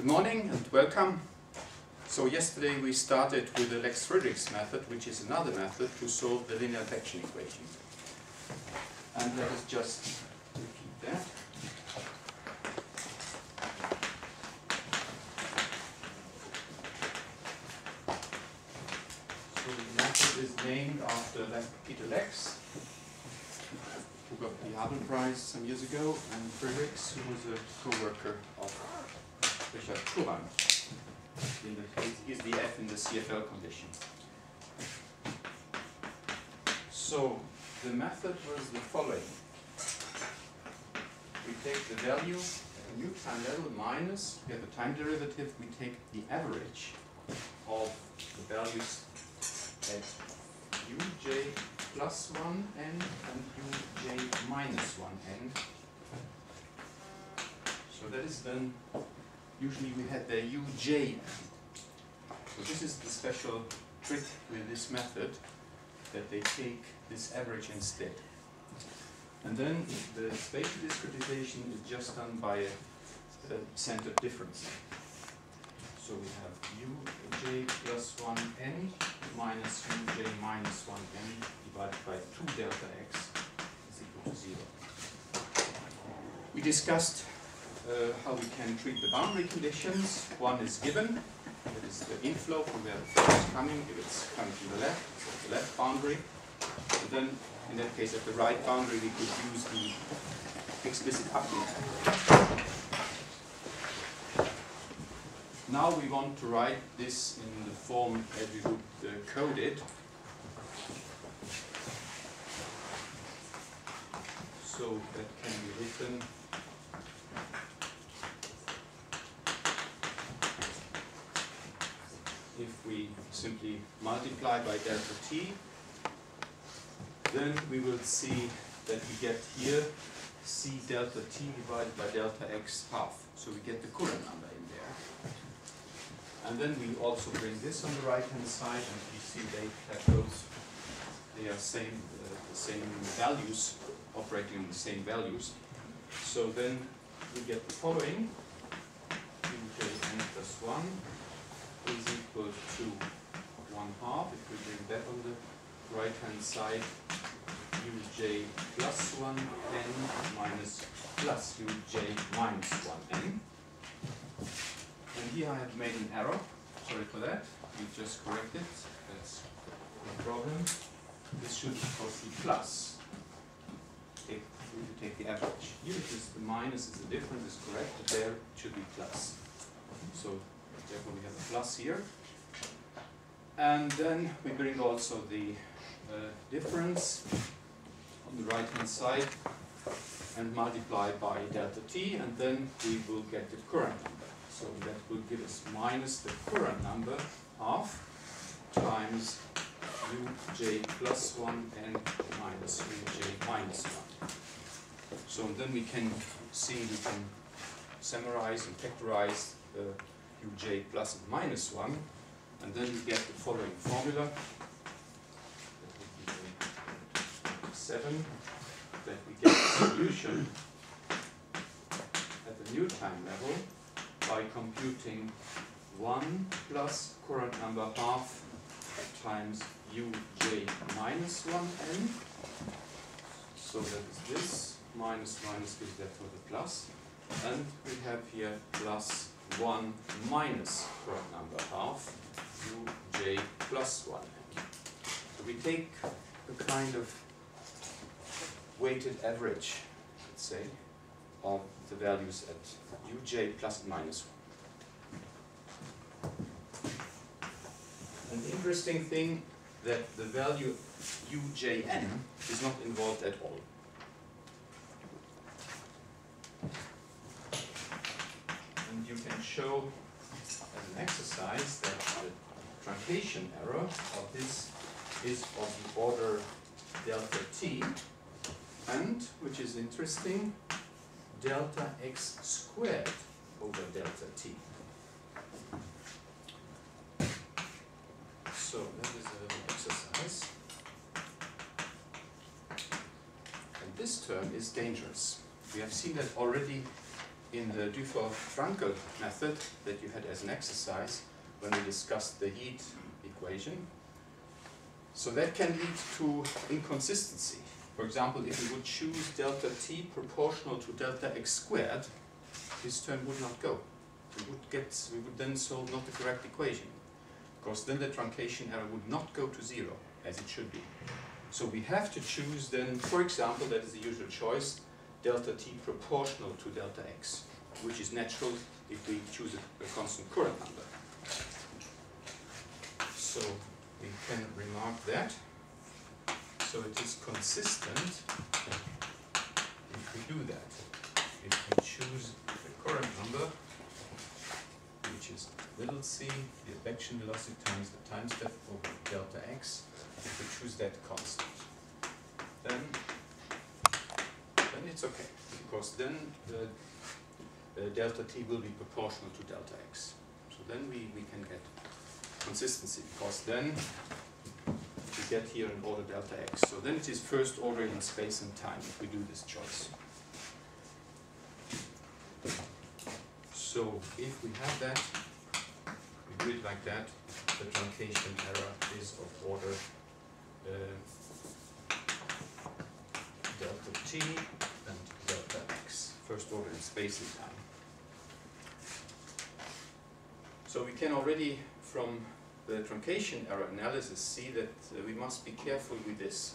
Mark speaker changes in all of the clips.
Speaker 1: Good morning and welcome. So yesterday we started with the Lax-Friedrichs method, which is another method to solve the linear advection equation. And let us just repeat that. So the method is named after Peter Lax, who got the Abel Prize some years ago, and Friedrichs, who was a co-worker of Courant. In the, is the F in the CFL condition. So the method was the following. We take the value at a new time level minus, we have the time derivative, we take the average of the values at uj plus 1n and uj minus 1n. So that is then, usually we had the uj. So this is the special trick with this method, that they take this average instead. And then the spatial discretization is just done by a, a centered difference. So we have uj plus 1n minus uj minus 1n divided by 2 delta x is equal to 0. We discussed uh, how we can treat the boundary conditions. One is given, that is the inflow from where the flow is coming. If it's coming from the left, it's at the left boundary. And then, in that case, at the right boundary, we could use the explicit upwind. Now we want to write this in the form as we would uh, code it. So that can be written if we simply multiply by delta t, then we will see that we get here c delta t divided by delta x half. So we get the Courant number in there. And then we also bring this on the right hand side and we see they have those, they are same, uh, the same values, operating on the same values. So then we get the following, n plus 1 is equal to 1 half, if we bring that on the right hand side, uj plus 1 n minus plus uj minus 1 n. And here I have made an error, sorry for that, we just corrected, that's no problem. This should of course be plus, if we take the average. Here it is, the minus is the difference, is correct, but there it should be plus. So therefore we have a plus here. And then we bring also the uh, difference on the right hand side and multiply by delta t and then we will get the Courant number. So that will give us minus the Courant number half times uj plus 1 and minus uj minus 1. So then we can see, we can summarize and factorize the uj plus and minus 1 and then we get the following formula. That 7 that we get the solution at the new time level by computing 1 plus Courant number half times uj minus 1n. So that is this, minus minus gives therefore the plus. And we have here plus 1 minus Courant number half uj plus 1n. So we take a kind of weighted average, let's say, of the values at uj plus and minus 1. An interesting thing that the value ujn is not involved at all. And you can show as an exercise that truncation error of this is of the order delta t and, which is interesting, delta x squared over delta t. So that is an exercise. And this term is dangerous. We have seen that already in the DuFort-Frankel method that you had as an exercise when we discussed the heat equation. So that can lead to inconsistency. For example, if we would choose delta t proportional to delta x squared, this term would not go. We would get, we would then solve not the correct equation, because then the truncation error would not go to zero, as it should be. So we have to choose then, for example, that is the usual choice, delta t proportional to delta x, which is natural if we choose a, a constant Courant number. So we can remark that. So it is consistent if we do that. If we choose the Courant number, which is little c, the advection velocity times the time step over delta x, if we choose that constant, then then it's okay, because then the, the delta t will be proportional to delta x. Then we, we can get consistency, because then we get here an order delta x. So then it is first order in space and time if we do this choice. So if we have that, we do it like that, the truncation error is of order uh, delta t and delta x, first order in space and time. So we can already, from the truncation error analysis, see that uh, we must be careful with this.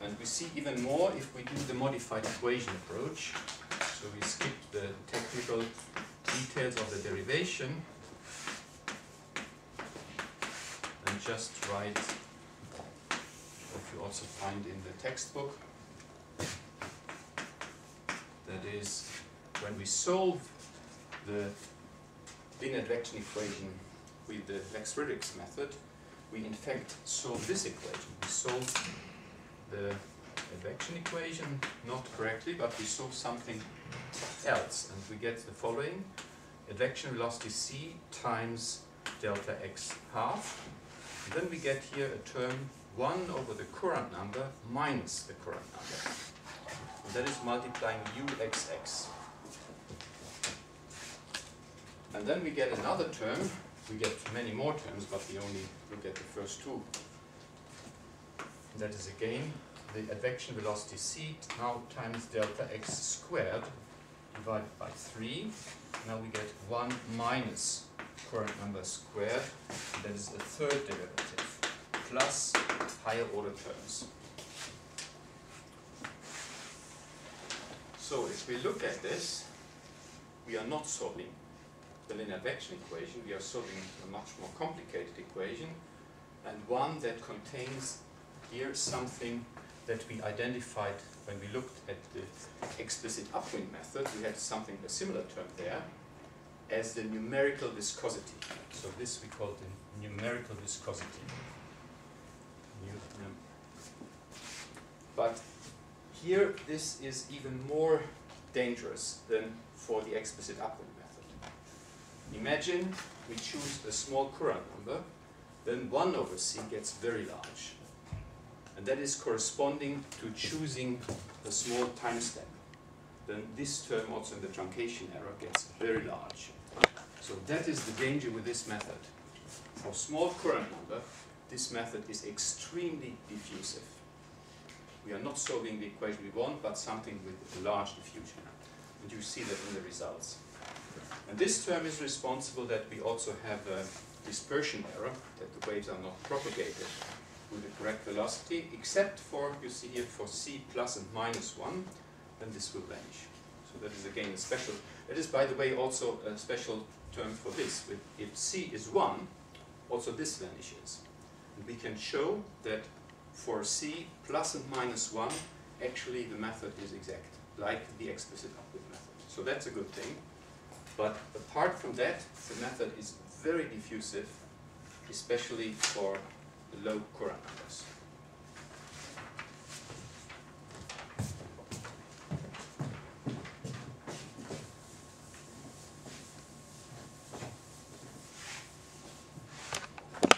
Speaker 1: And we see even more if we do the modified equation approach. So we skip the technical details of the derivation and just write what you also find in the textbook. That is, when we solve the linear advection equation with the Lax-Friedrichs method, we in fact solve this equation. We solve the advection equation not correctly, but we solve something else, and we get the following. Advection velocity c times delta x half. And then we get here a term 1 over the Courant number minus the Courant number. And that is multiplying uxx. And then we get another term. We get many more terms, but we only look at the first two. That is again the advection velocity c now times delta x squared divided by 3. Now we get 1 minus Courant number squared. That is the third derivative plus higher order terms. So if we look at this, we are not solving the linear advection equation, we are solving a much more complicated equation and one that contains here something that we identified when we looked at the explicit upwind method. We had something, a similar term there, as the numerical viscosity. So this we call the numerical viscosity. But here this is even more dangerous than for the explicit upwind. Imagine we choose a small Courant number, then 1 over c gets very large. And that is corresponding to choosing a small time step. Then this term also in the truncation error gets very large. So that is the danger with this method. For small Courant number, this method is extremely diffusive. We are not solving the equation we want, but something with large diffusion. And you see that in the results. And this term is responsible that we also have a dispersion error, that the waves are not propagated with the correct velocity, except for, you see here, for c plus and minus 1, then this will vanish. So that is again a special, it is by the way also a special term for this. If c is 1, also this vanishes. And we can show that for c plus and minus 1, actually the method is exact, like the explicit upwind method. So that's a good thing. But apart from that, the method is very diffusive, especially for low Courant numbers.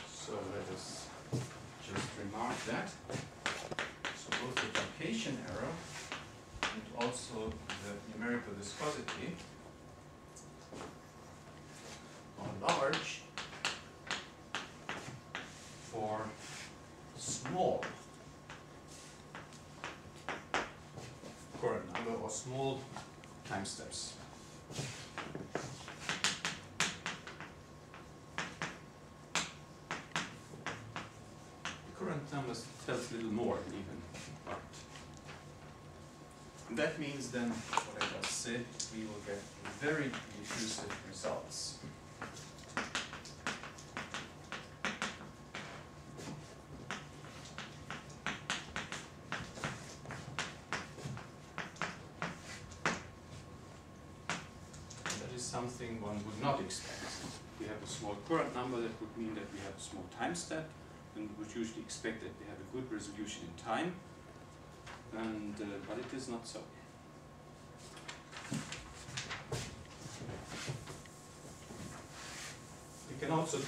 Speaker 1: So let us just remark that. So both the truncation error and also the numerical numerical viscosity or large for small Courant number or small time steps. The Courant number tells a little more even, but that means then, what I just said, we will get very diffusive results. That is something one would not expect. We have a small Courant number, that would mean that we have a small time step, we would usually expect that we have a good resolution in time, and uh, but it is not so. We can also do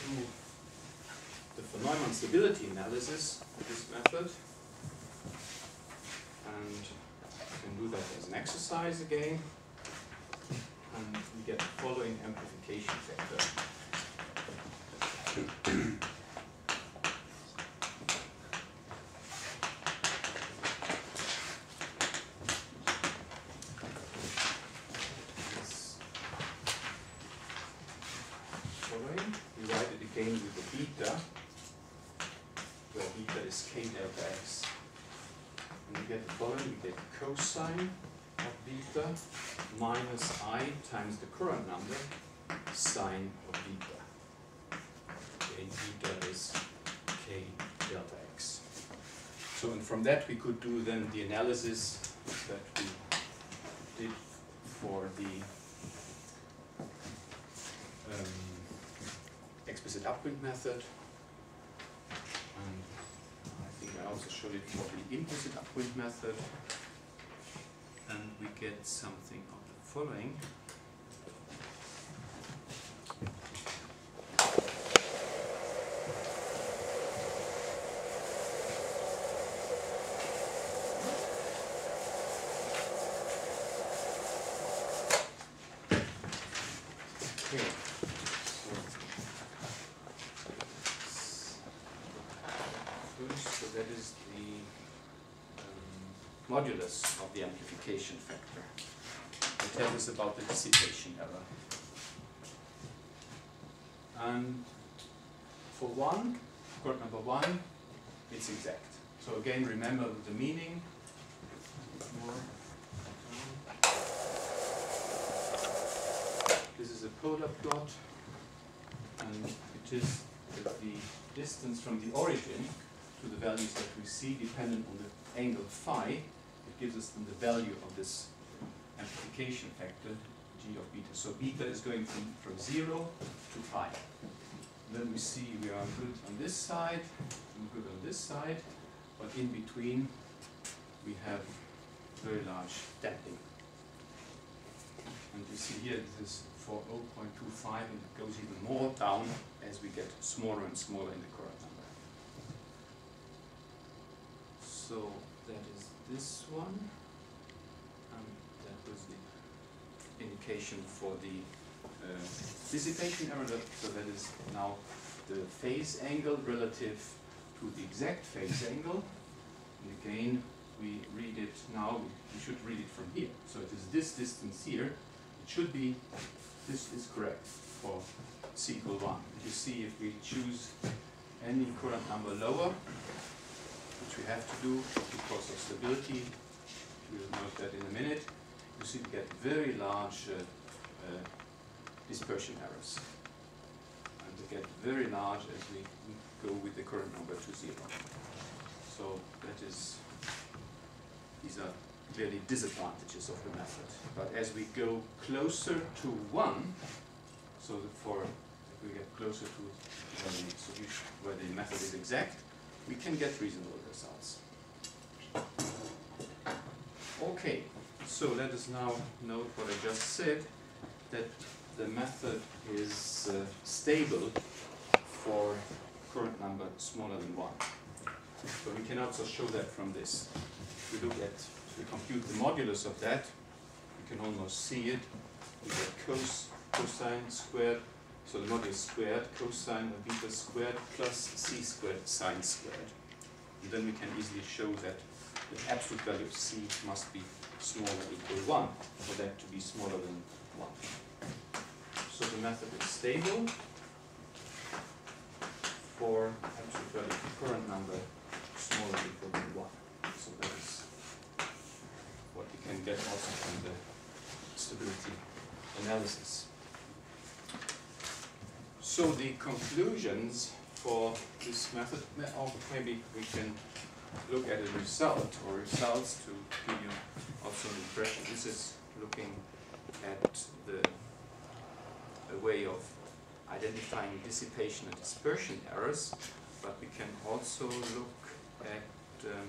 Speaker 1: the von Neumann stability analysis with this method, and we can do that as an exercise again, and we get the following amplification factor. is following. We write it again with the beta, where beta is k delta x. And we get the following, we get cosine of beta minus i times the Courant number sine of beta. Okay, beta is k delta x. So and from that we could do then the analysis that we did for the um, explicit upwind method. And I think I also showed it for the implicit upwind method. And we get something of the following. Okay, so first, so that is the um, modulus of the amplification factor. It tells us about the dissipation error. And for one, Courant number one, it's exact. So again, remember the meaning. This is a polar plot, and it is the distance from the origin to the values that we see dependent on the angle phi. Gives us then the value of this amplification factor, g of beta. So beta is going from, from 0 to pi. Then we see we are good on this side, and good on this side, but in between we have very large damping. And you see here this is for 0.25 and it goes even more down as we get smaller and smaller in the Courant number. So that is this one. And that was the indication for the uh, dissipation error. So that is now the phase angle relative to the exact phase angle. And again, we read it now, we should read it from here. So it is this distance here. It should be, this is correct for c equal 1. You see if we choose any Courant number lower, we have to do because of stability, we'll note that in a minute, you see we get very large uh, uh, dispersion errors. And they get very large as we go with the Courant number to zero. So that is, these are clearly disadvantages of the method. But as we go closer to one, so that for we get closer to the solution, where the method is exact, we can get reasonable results. Okay, so let us now note what I just said, that the method is uh, stable for Courant number smaller than 1. So we can also show that from this. If we look at, we compute the modulus of that, we can almost see it. We get cos, cosine squared, so the modulus squared, cosine of beta squared plus c squared sine squared. And then we can easily show that the absolute value of c must be smaller equal 1 for that to be smaller than 1. So the method is stable for absolute value of the Courant number smaller equal than 1. So that is what we can get also from the stability analysis. So the conclusions for this method, or maybe we can look at a result or results to give you also an impression. This is looking at the a way of identifying dissipation and dispersion errors, but we can also look at um,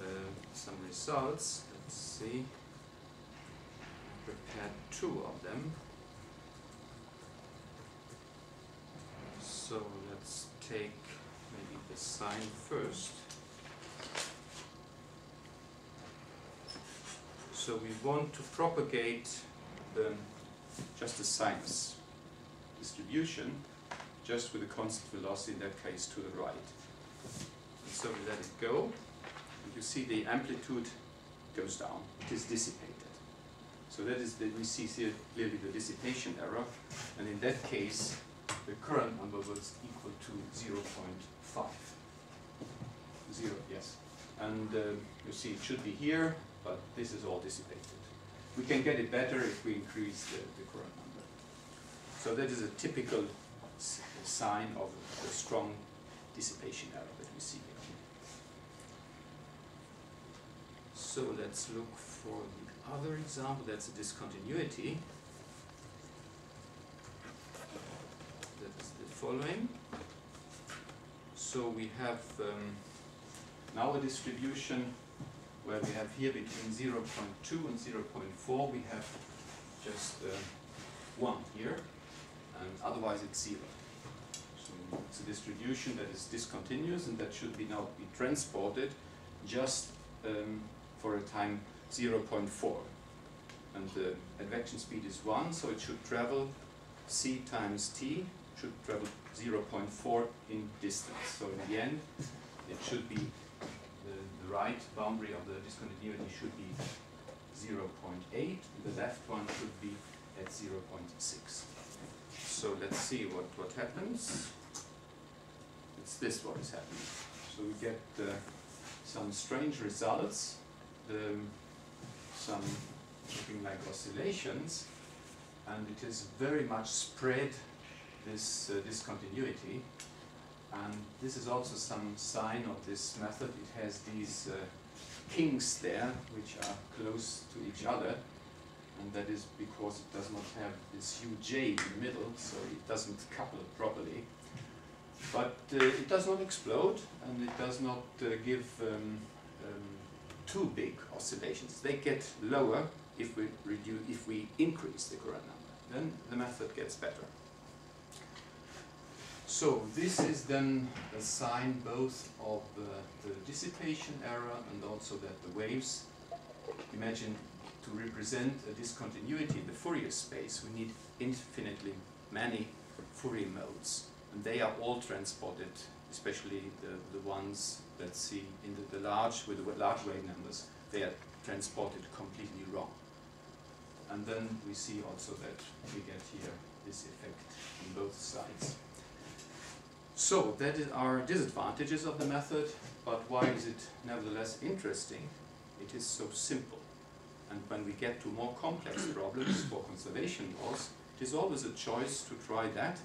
Speaker 1: uh, some results. Let's see. Prepared two of them. So let's take maybe the sine first. So we want to propagate the, just the sinus distribution, just with a constant velocity, in that case to the right. And so we let it go, and you see the amplitude goes down, it is dissipated. So that is, that we see here clearly the dissipation error, and in that case, the Courant number was equal to 0 0.5. Zero, yes. And um, you see it should be here, but this is all dissipated. We can get it better if we increase the, the Courant number. So that is a typical sign of the strong dissipation error that we see here. So let's look for the other example, that's a discontinuity. That is the following. So we have um, now a distribution where we have here between 0.2 and 0.4 we have just uh, 1 here and otherwise it's 0. So it's a distribution that is discontinuous and that should be now be transported just um, for a time 0.4 and the advection speed is 1 so it should travel c times t should travel 0.4 in distance so in the end it should be the right boundary of the discontinuity should be 0.8, the left one should be at 0.6. So let's see what, what happens. It's this what is happening. So we get uh, some strange results, um, some looking like oscillations, and it is very much spread, this uh, discontinuity. And this is also some sign of this method. It has these uh, kinks there, which are close to each other. And that is because it does not have this uj in the middle, so it doesn't couple properly. But uh, it does not explode, and it does not uh, give um, um, too big oscillations. They get lower if we reduce, if we increase the Courant number. Then the method gets better. So this is then a sign both of the, the dissipation error and also that the waves, imagine to represent a discontinuity in the Fourier space, we need infinitely many Fourier modes. And they are all transported, especially the, the ones that see in the, the large, with the large wave numbers, they are transported completely wrong. And then we see also that we get here this effect on both sides. So that are disadvantages of the method, but why is it nevertheless interesting? It is so simple. And when we get to more complex problems for conservation laws, it is always a choice to try that,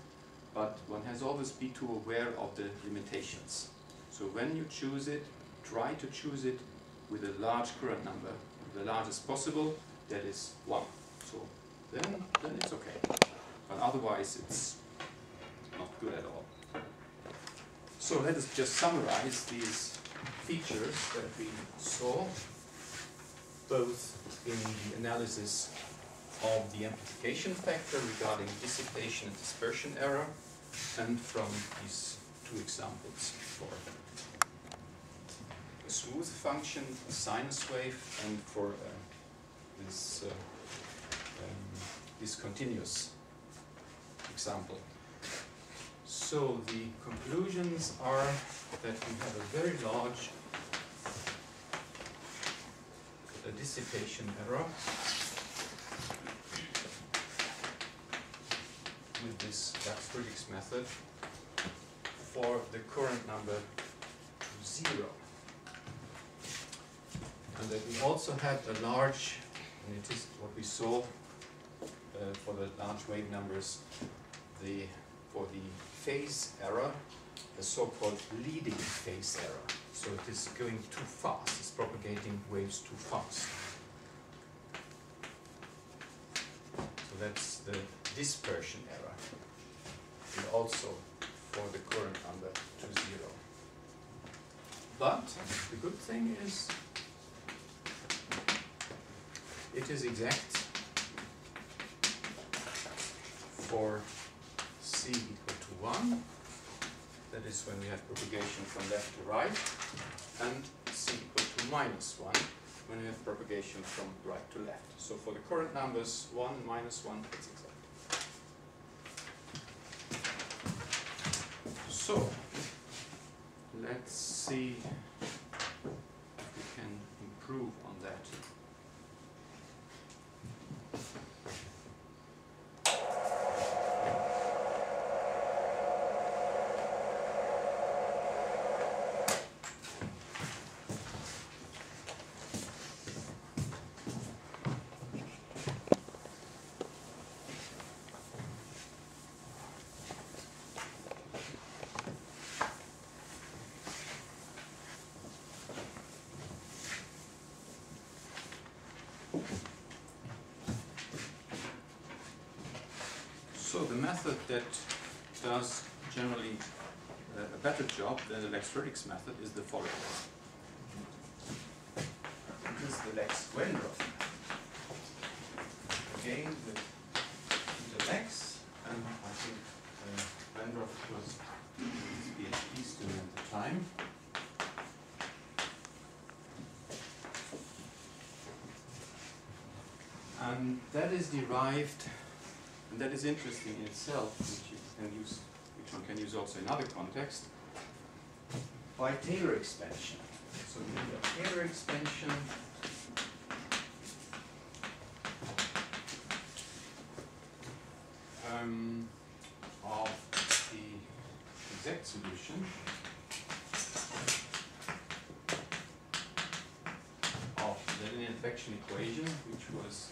Speaker 1: but one has always be too aware of the limitations. So when you choose it, try to choose it with a large Courant number, the largest possible, that is 1. So then, then it's okay. But otherwise it's not good at all. So let us just summarize these features that we saw, both in the analysis of the amplification factor regarding dissipation and dispersion error, and from these two examples for a smooth function, a sinus wave, and for a this uh, um, discontinuous example. So the conclusions are that we have a very large dissipation error with this Jaques-Krügik's method for the Courant number zero. And that we also have a large, and it is what we saw uh, for the large wave numbers, the for the phase error, the so-called leading phase error. So it is going too fast, it's propagating waves too fast. So that's the dispersion error. And also for the current under to zero. But the good thing is it is exact for c equal to 1, that is when we have propagation from left to right, and c equal to minus 1 when we have propagation from right to left. So for the Courant numbers, 1, minus 1, it's exact. So, let's see if we can improve on that. So the method that does generally uh, a better job than the Lax-Friedrichs method is the following. This is the Lax-Wendroff. Again, with the Lex, and I think uh, Wendroff was his PhD student at the time. And that is derived and that is interesting in itself, which you can use, which one can use also in other contexts, by Taylor expansion. So we a Taylor expansion. Um, of the exact solution. Of the linear advection equation, which was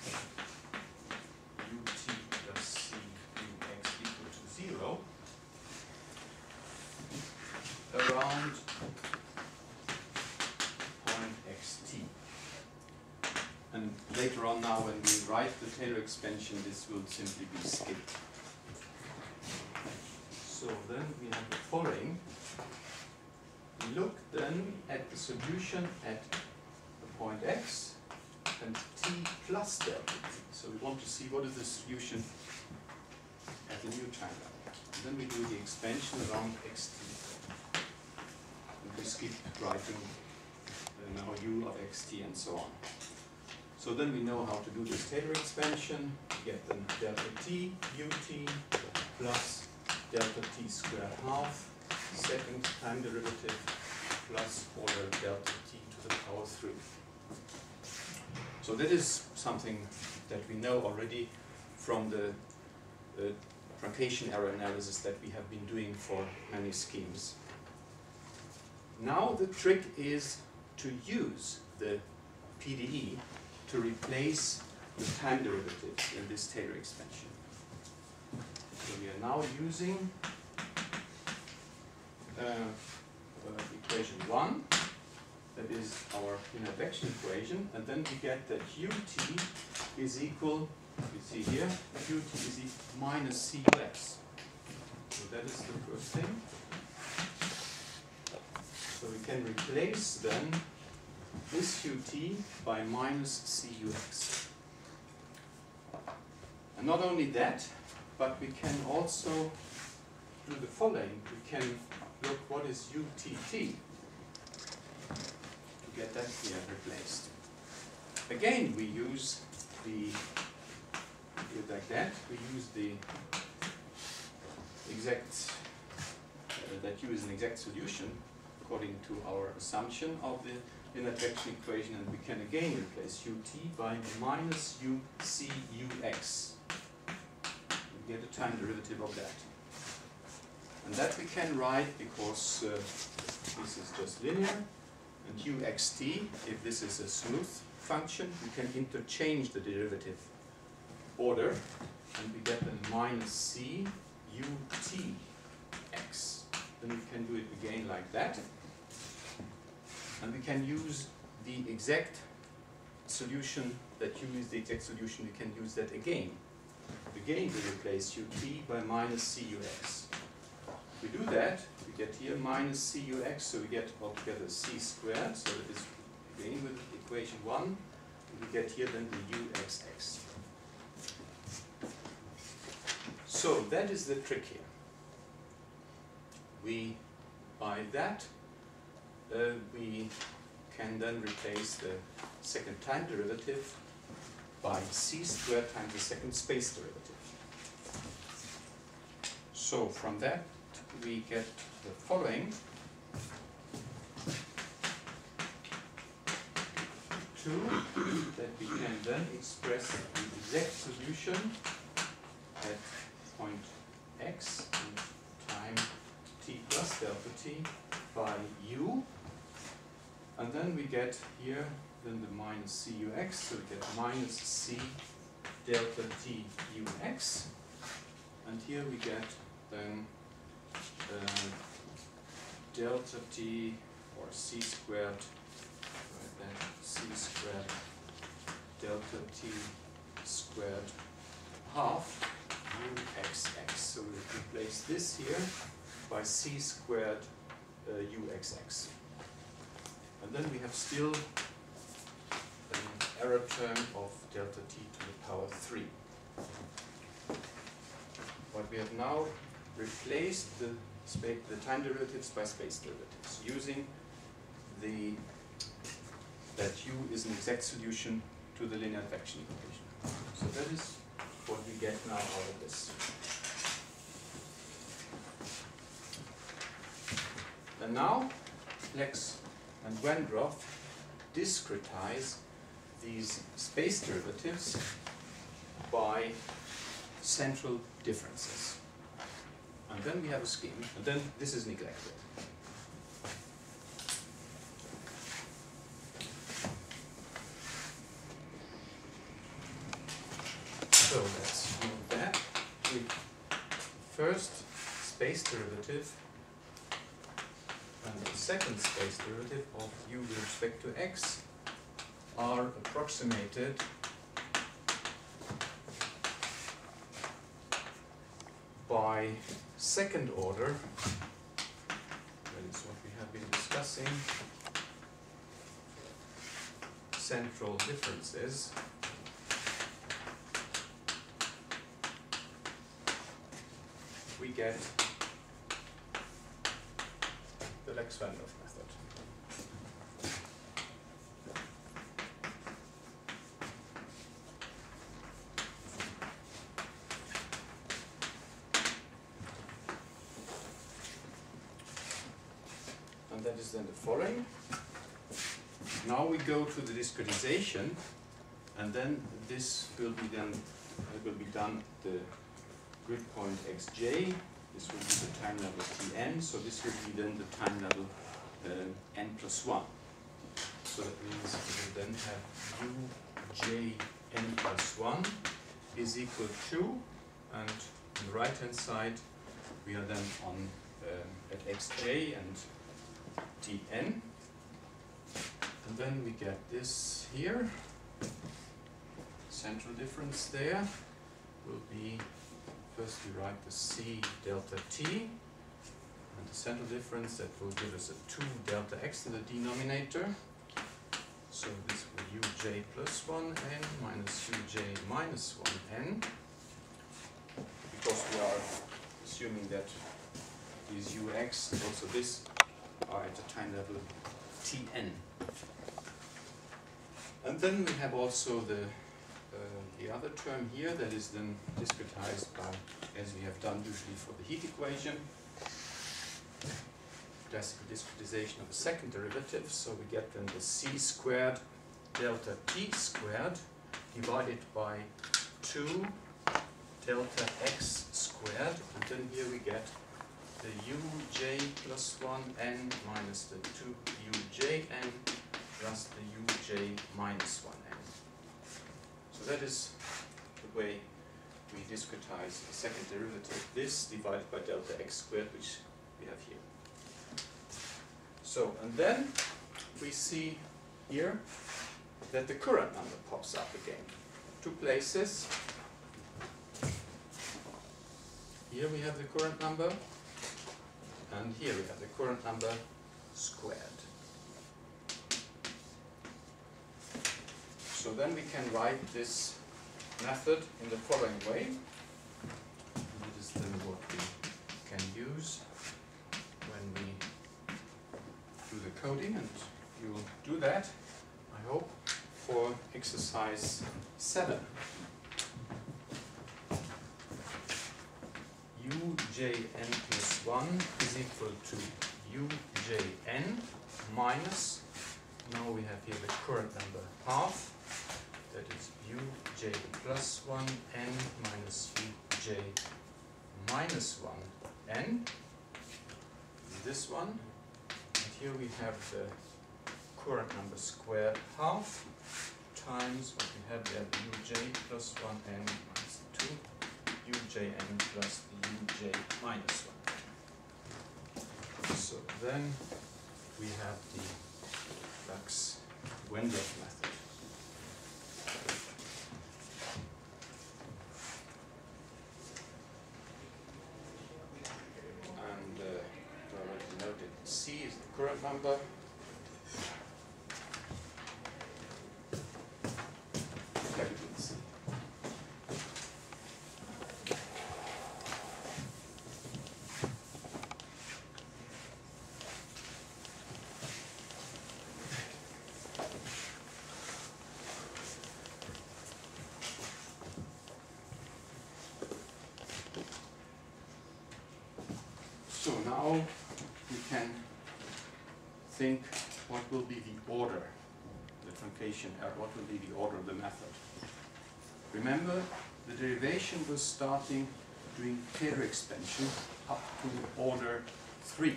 Speaker 1: Taylor expansion this will simply be skipped. So then we have the following. Look then at the solution at the point x and t plus delta. So we want to see what is the solution at the new time. And then we do the expansion around xt. And we skip writing uh, now u of xt and so on. So then we know how to do this Taylor expansion. We get the delta t ut plus delta t squared half, second time derivative plus order delta t to the power 3. So that is something that we know already from the, the truncation error analysis that we have been doing for many schemes. Now the trick is to use the PDE to replace the time derivative in this Taylor expansion. So we are now using uh, uh, equation 1 that is our linear advection equation, and then we get that ut is equal, you see here, ut is equal minus cux. So that is the first thing. So we can replace then this ut by minus cux. And not only that, but we can also do the following. We can look what is utt to get that here replaced. Again, we use the like that. We use the exact uh, that U is an exact solution according to our assumption of the linear advection equation, and we can again replace ut by minus ucux. We get a time derivative of that. And that we can write because uh, this is just linear, and uxt, if this is a smooth function, we can interchange the derivative order, and we get a minus c ut x. Then we can do it again like that. And we can use the exact solution that you use the exact solution, we can use that again. Again, we replace ut by minus cux. We do that, we get here minus cux, so we get altogether c squared, so that is again with equation 1, and we get here then the uxx. So that is the trick here. We, by that, we can then replace the second time derivative by c squared times the second space derivative. So from that we get the following. Two, that we can then express the exact solution at point x and time t plus delta t by u. And then we get here then the minus cux, so we get minus c delta t ux. And here we get then uh, delta t or c squared, right then, c squared delta t squared half uxx. So we replace this here by c squared uh, uxx. And then we have still an error term of delta t to the power 3. But we have now replaced the, the time derivatives by space derivatives using the that u is an exact solution to the linear advection equation. So that is what we get now out of this. And now Lax and Wendroff discretize these space derivatives by central differences. And then we have a scheme, and then this is neglected. So let's do that. The first space derivative and the second space derivative of u with respect to x are approximated by second order, that is what we have been discussing, central differences. We get the Lax-Wendroff method. Then the following. Now we go to the discretization, and then this will be it will be done the grid point xj. This will be the time level tn, so this will be then the time level uh, n plus 1. So that means we will then have uj n plus 1 is equal to, and on the right hand side we are then on um, at xj and tn. And then we get this here. Central difference there will be, first we write the c delta t, and the central difference that will give us a 2 delta x to the denominator. So this will uj plus 1n minus uj minus 1n, because we are assuming that these ux, also this, are at a time level tn. And then we have also the uh, the other term here that is then discretized by, as we have done usually for the heat equation, classical discretization of the second derivative, so we get then the c squared delta t squared divided by 2 delta x squared, and then here we get the uj plus 1 n minus the 2 ujn plus the uj minus 1 n. So that is the way we discretize the second derivative, this divided by delta x squared, which we have here. So, and then we see here that the Courant number pops up again. Two places. Here we have the Courant number, and here we have the Courant number squared. So then we can write this method in the following way. This is then what we can use when we do the coding, and you will do that, I hope, for exercise 7. Ujn plus 1 is equal to ujn minus, now we have here the Courant number half, that is uj plus 1 n minus uj minus 1 n, this one, and here we have the Courant number squared half times what we have there, uj plus 1 n minus 2 ujn plus uj minus 1. So then we have the Lax-Wendroff method. And uh, already noted C is the Courant number. Capital C. So now we can think what will be the order, the truncation error, what will be the order of the method. Remember, the derivation was starting doing Taylor expansion up to order 3.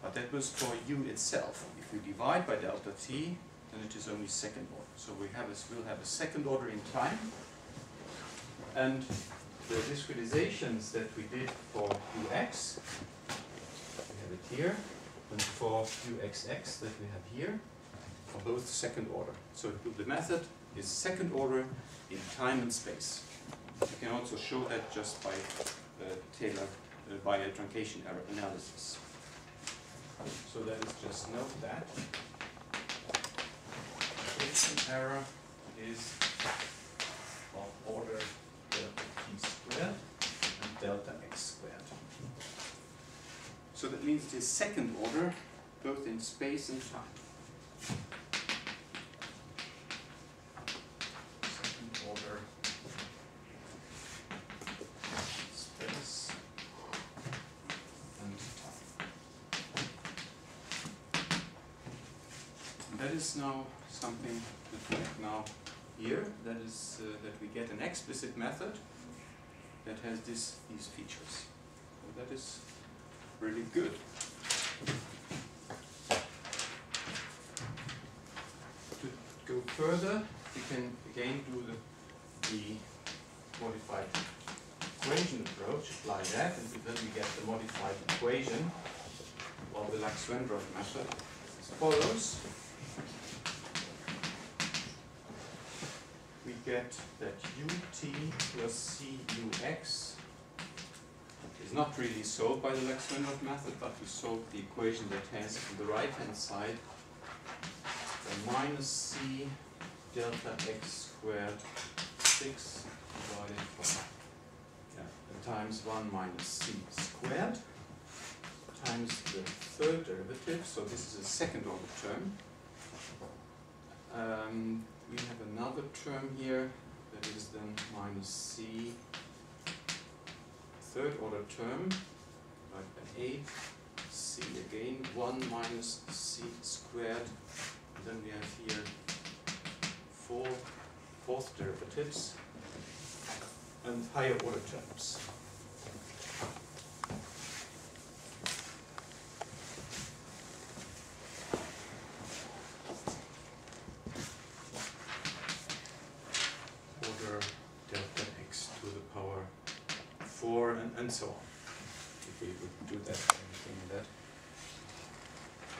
Speaker 1: But that was for u itself. If we divide by delta t, then it is only second order. So we have a, we'll have a second order in time. And the discretizations that we did for ux, we have it here, and for uxx that we have here, are both second order. So the method is second order in time and space. You can also show that just by uh, Taylor, uh, by a truncation error analysis. So that is just note that. Truncation error is of order delta t squared and delta x squared. So that means it is second order, both in space and time. Second order space and time. That is now something that we have now here, that is uh, that we get an explicit method that has this, these features. So that is really good. To go further, we can again do the, the modified equation approach, apply that, and then we get the modified equation of the Lax-Wendroff method as follows. Get that ut plus cux is not really solved by the Lax-Wendroff method, but we solve the equation that has on the right-hand side the minus c delta x squared 6 divided by yeah, times 1 minus c squared times the third derivative, so this is a second order term. Um, we have another term here that is then minus c third order term, like an a, c again, 1 minus c squared, and then we have here four fourth derivatives and higher order terms. Order delta x to the power 4 and, and so on. If we would do that, anything like that.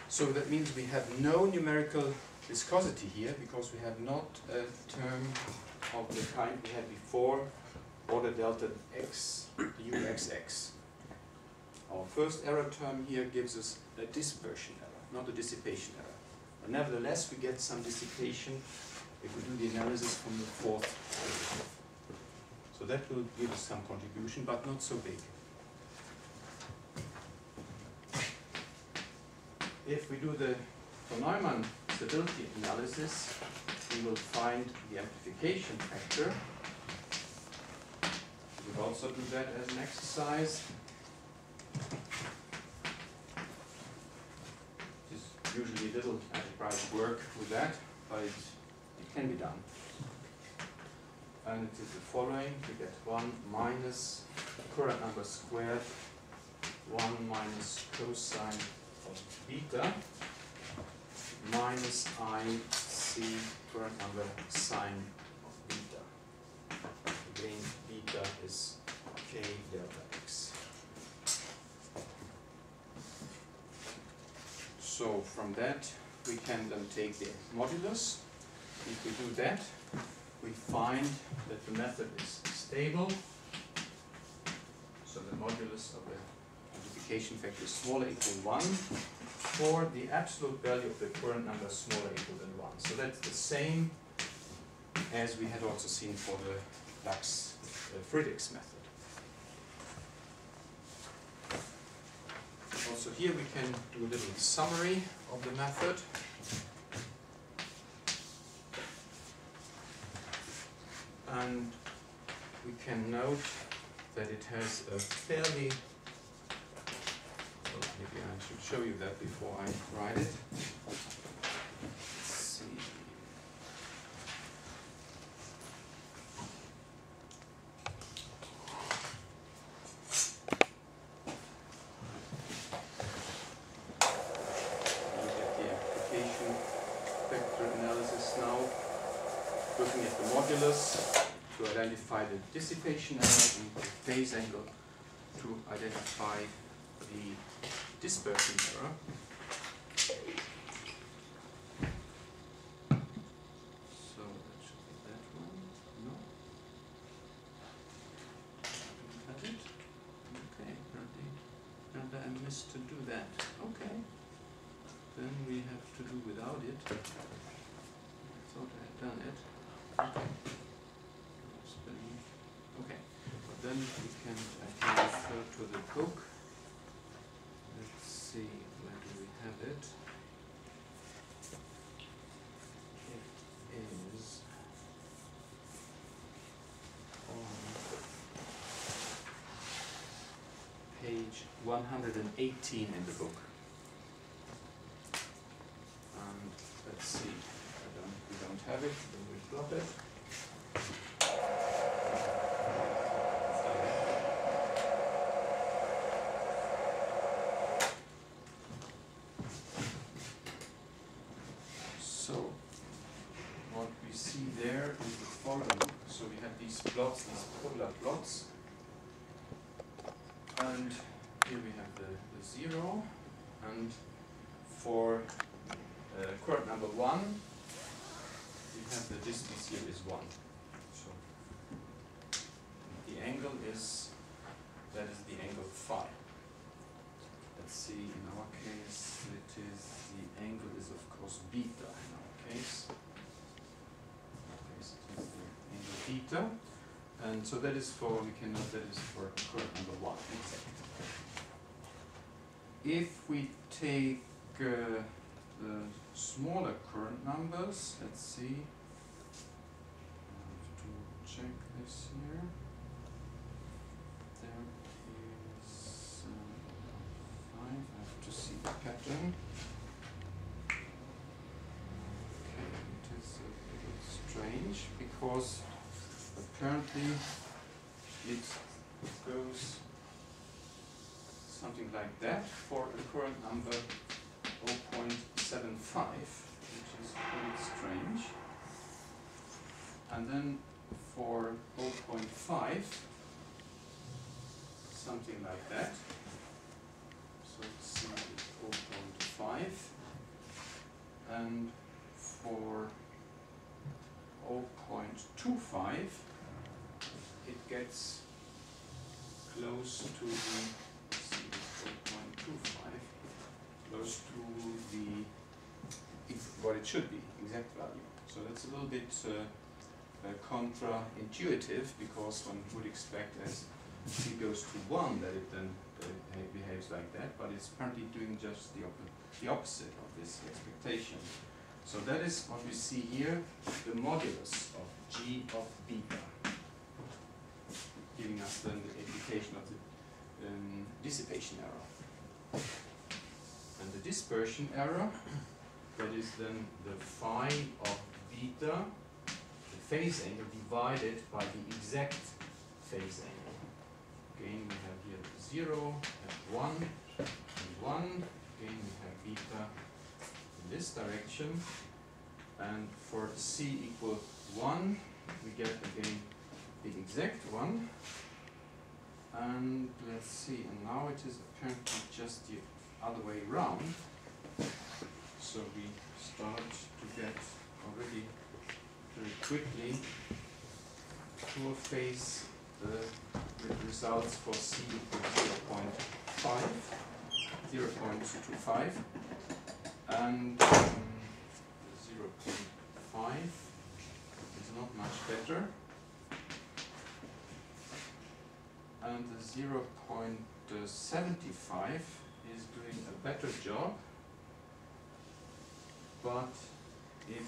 Speaker 1: So that means we have no numerical viscosity here because we have not a term of the kind we had before, order delta x uxx. Our first error term here gives us a dispersion error, not a dissipation error. But nevertheless, we get some dissipation if we do the analysis from the fourth. So that will give us some contribution, but not so big. If we do the von Neumann stability analysis, we will find the amplification factor. We will also do that as an exercise. It's usually a little algebraic work with that, but it can be done. And it is the following, we get 1 minus Courant number squared, 1 minus cosine of beta, minus i c Courant number sine of beta. Again, beta is k delta x. So from that, we can then take the modulus. If we do that, we find that the method is stable. So the modulus of the amplification factor is smaller equal 1 for the absolute value of the Courant number smaller equal than 1. So that's the same as we had also seen for the Lax uh, Friedrichs method. Also here we can do a little summary of the method. And we can note that it has a fairly well, maybe I should show you that before I write it. Let's see. Look at the amplification factor analysis now. Looking at the modulus to identify the dissipation error and phase angle to identify the dispersion error. So that should be that one. No. Don't have it. Okay, apparently, apparently I missed to do that. Okay. Then we have to do without it. I thought I had done it. Okay. Spelling. Okay. But then we can I can refer to the book. Let's see, where do we have it? It is on page one hundred and eighteen in the book. And let's see, I don't, we don't have it, then we plot it. So, what we see there is the following. So we have these plots, these polar plots. And here we have the, the zero. And for uh, Courant number one, we have the distance here is one. So the angle is, that is the angle phi. Let's see, in our case, it is, the angle is of course beta in our case. The angle beta. And so that is for, we can that is for Courant number one. If we take uh, the smaller Courant numbers, let's see. I have to check this here. There is um, five. I have to see the pattern. Okay, it is a little strange because apparently it goes something like that for a Courant number 0.75, which is very strange. And then for 0.5, something like that. So is 0.5. And for 0.25, it gets close to the C is 0.25, close to the what it should be, exact value. So that's a little bit uh, uh, contra-intuitive because one would expect as c goes to 1 that it then behaves like that, but it's apparently doing just the, oppo- the opposite of this expectation. So that is what we see here, the modulus of g of beta, giving us then the indication of the um, dissipation error. And the dispersion error, that is then the phi of beta, the phase angle divided by the exact phase angle. Again, we have here 0, and 1, and 1. Again, we have beta in this direction. And for c equal 1, we get again the exact one. And let's see, and now it is apparently just the other way round. So we start to get already very quickly to phase the results for C equals 0.5, 0.25, and um, 0.5 is not much better. And the 0.75 is doing a better job, but it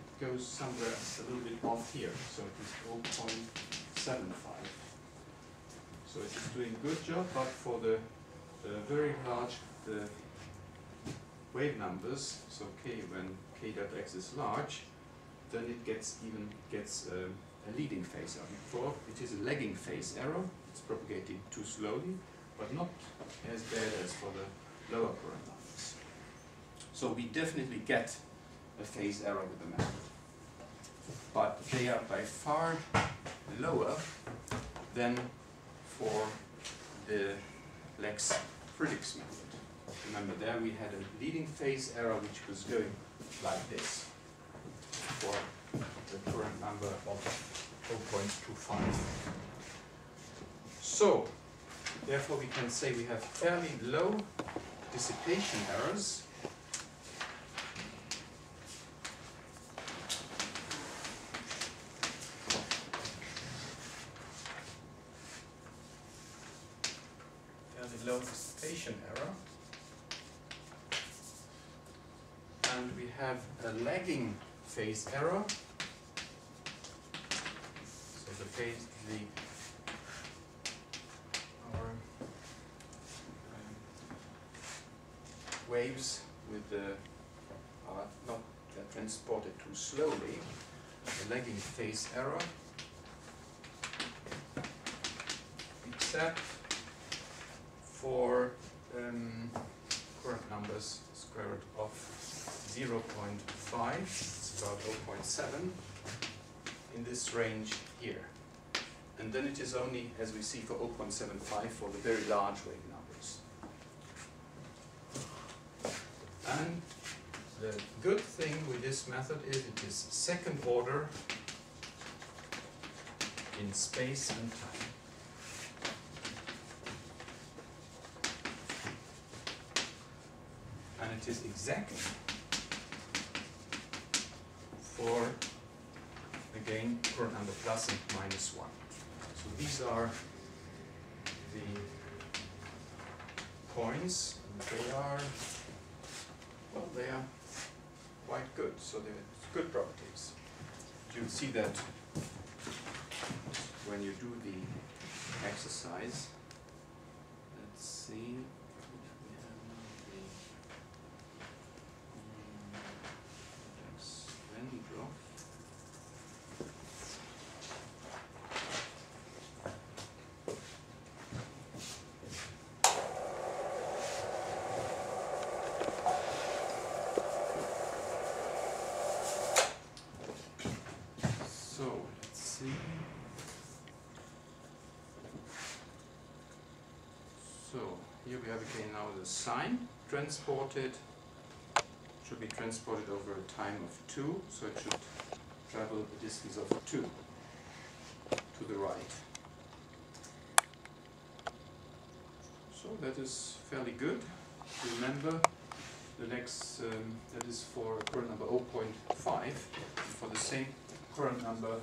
Speaker 1: it goes somewhere a little bit off here, so it is 0.75. So it is doing good job, but for the, the very large the wave numbers, so k when k dot x is large, then it gets even gets um, a leading phase error. Before it is a lagging phase error, it's propagating too slowly, but not as bad as for the lower Courant numbers. So we definitely get a phase error with the method. But they are by far lower than for the Lex Predix method. Remember there we had a leading phase error which was going like this for the Courant number of 0.25. So, therefore we can say we have fairly low dissipation errors fairly low dissipation error. And we have a lagging phase error. The phase, the our waves with the are not they're transported too slowly. The lagging phase error. Except for um, Courant numbers square root of 0.5, it's about 0.7 in this range here. And then it is only, as we see, for 0.75 for the very large wave numbers. And the good thing with this method is it is second order in space and time. and it is exact for again Courant number plus and minus one. So these are the points. They are well, they are quite good. So they're good properties. You see that when you do the exercise. Let's see. if we have now the, um, Max Vendroff. So, let's see. So, now the sine transported. Should be transported over a time of 2, so it should travel a distance of 2 to the right. So that is fairly good. Remember, the next, um, that is for Courant number 0.5. And For the same Courant number,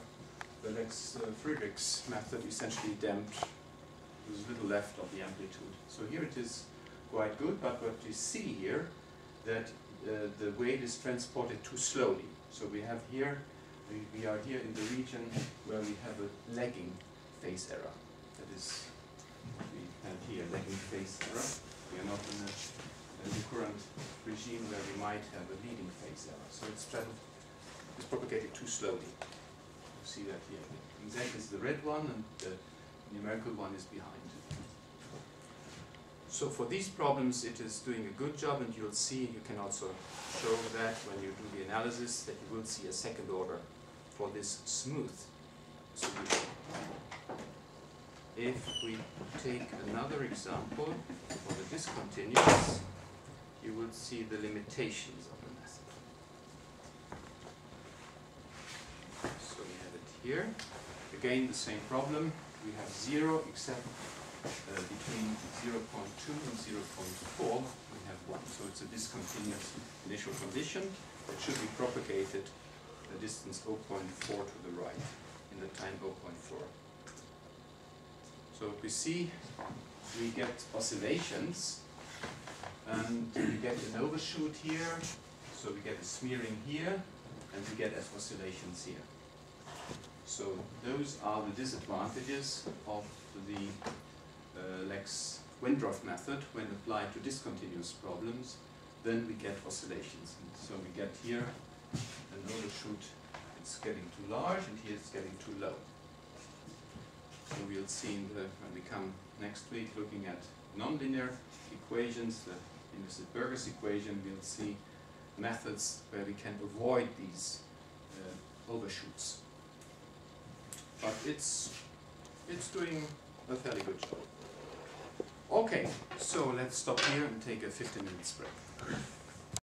Speaker 1: the Lax uh, Friedrichs method essentially damped, there's little left of the amplitude. So here it is quite good, but what you see here, that uh, the wave is transported too slowly. So we have here, we, we are here in the region where we have a lagging phase error. That is what we have here, lagging phase error. We are not in a, in the Courant regime where we might have a leading phase error. So it's it's propagated too slowly. You see that here. The exact is the red one and the numerical one is behind. So for these problems it is doing a good job and you'll see, you can also show that when you do the analysis that you will see a second order for this smooth solution. If we take another example for the discontinuous, you will see the limitations of the method. So we have it here. Again, the same problem. We have zero except uh, between 0.2 and 0.4 we have 1. So it's a discontinuous initial condition that should be propagated a distance 0.4 to the right in the time 0.4. So we see we get oscillations and we get an overshoot here, so we get a smearing here and we get oscillations here. So those are the disadvantages of the uh, Lex Windroff method when applied to discontinuous problems. Then we get oscillations. And so we get here an overshoot, it's getting too large, and here it's getting too low. So we'll see the, when we come next week looking at nonlinear equations, the inviscid Burgers equation, we'll see methods where we can avoid these uh, overshoots but it's it's doing a fairly good job. Okay, so let's stop here and take a 15 minutes break.